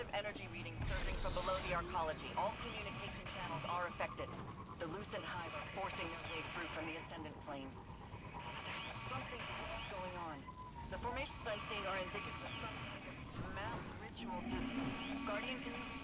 Massive energy readings surging from below the arcology. All communication channels are affected. The Lucent Hive are forcing their way through from the Ascendant Plane. There's something else going on. The formations I'm seeing are indicative of some kind of mass ritual to... Guardian, community.